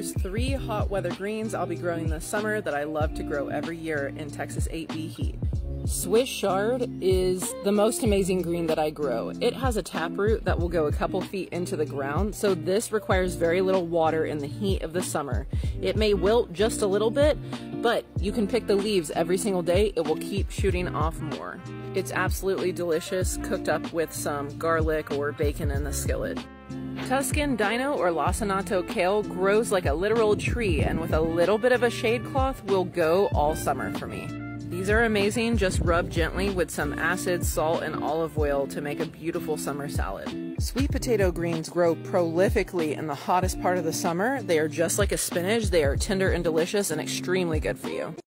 Three hot weather greens I'll be growing this summer that I love to grow every year in Texas 8B heat. Swiss chard is the most amazing green that I grow. It has a taproot that will go a couple feet into the ground, so this requires very little water in the heat of the summer. It may wilt just a little bit, but you can pick the leaves every single day. It will keep shooting off more. It's absolutely delicious, cooked up with some garlic or bacon in the skillet. Tuscan Dino or Lacinato kale grows like a literal tree and with a little bit of a shade cloth will go all summer for me. These are amazing, just rub gently with some acid, salt, and olive oil to make a beautiful summer salad. Sweet potato greens grow prolifically in the hottest part of the summer. They are just like a spinach, they are tender and delicious and extremely good for you.